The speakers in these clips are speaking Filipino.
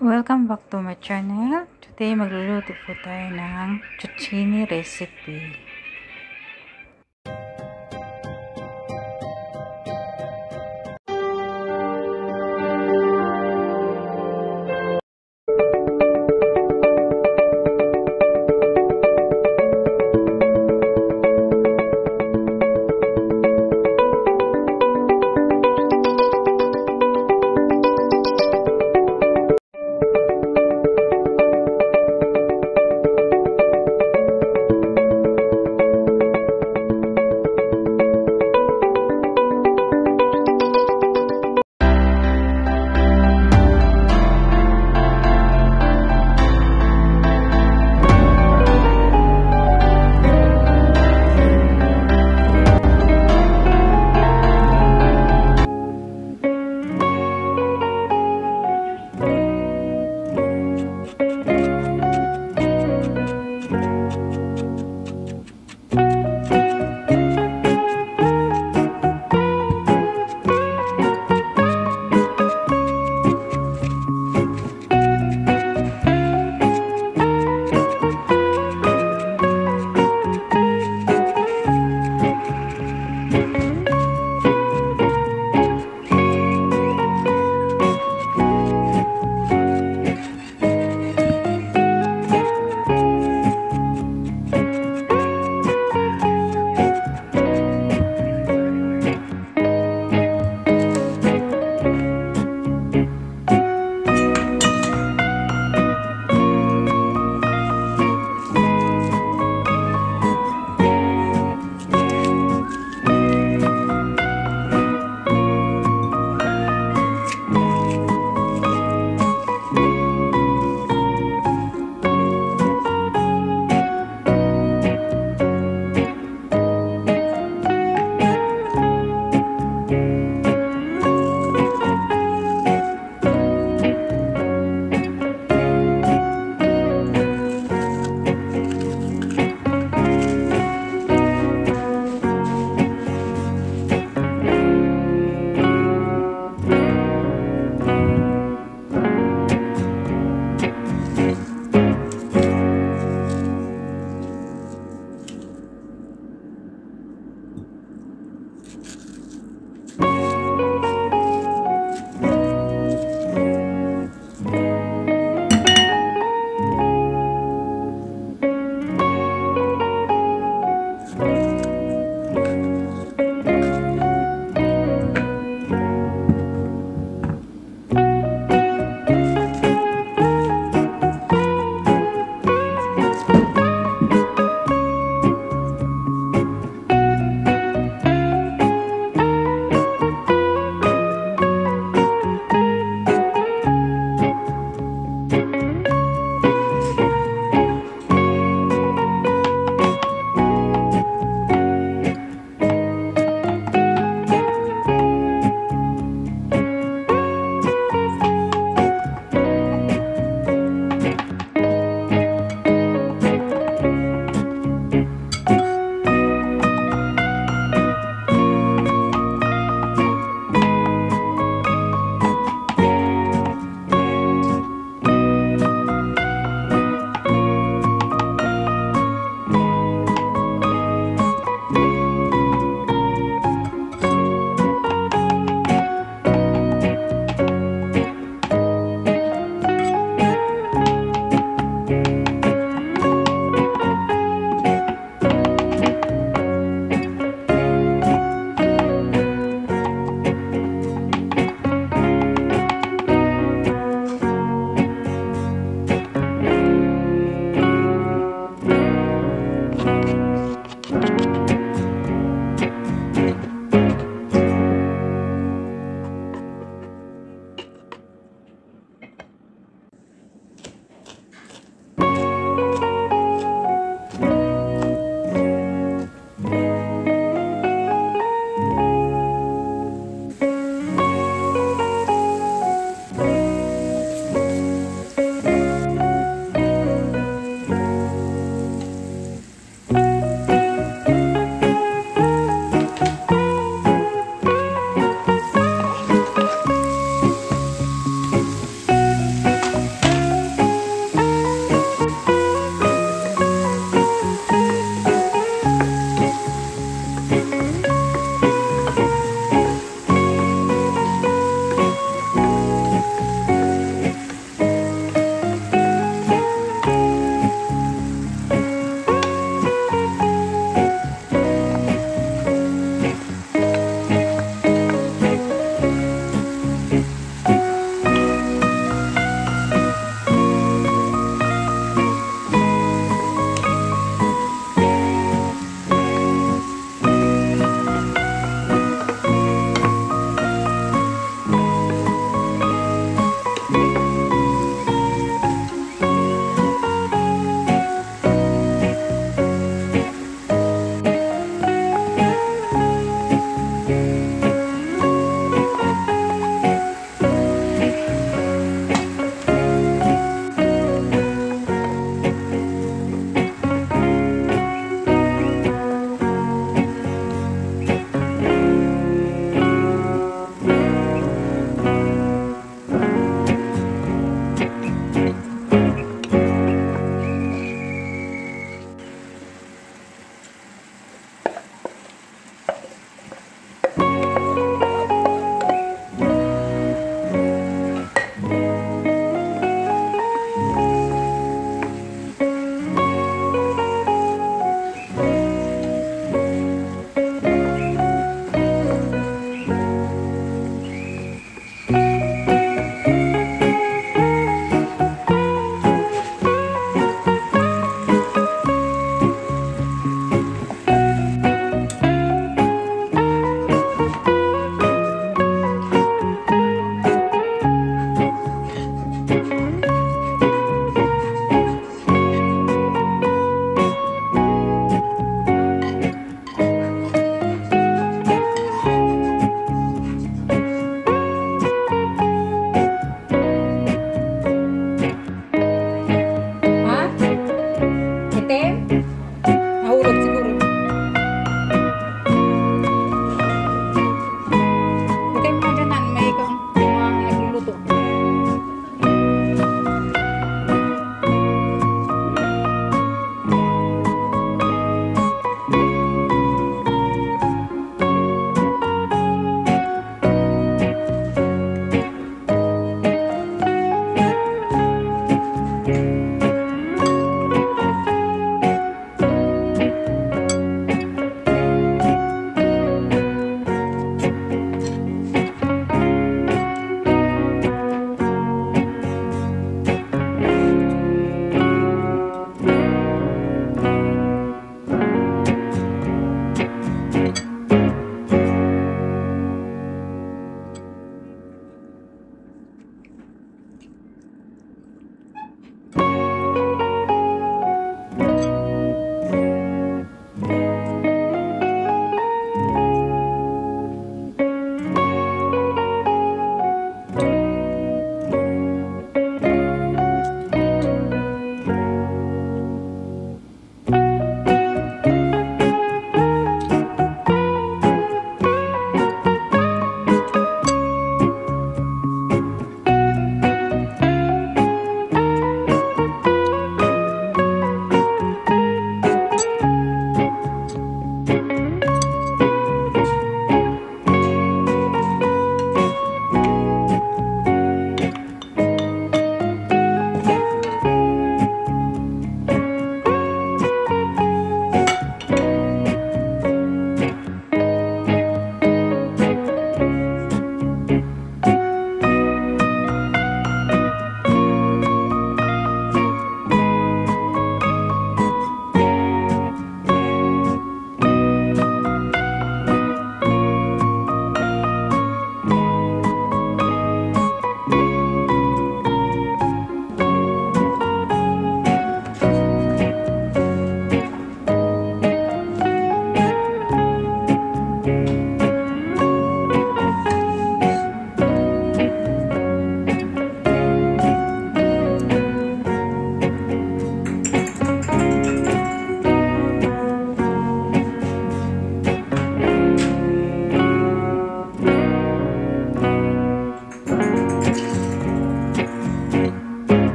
Welcome back to my channel. Today magluluto po tayo ng zucchini recipe.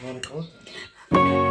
No, no, no.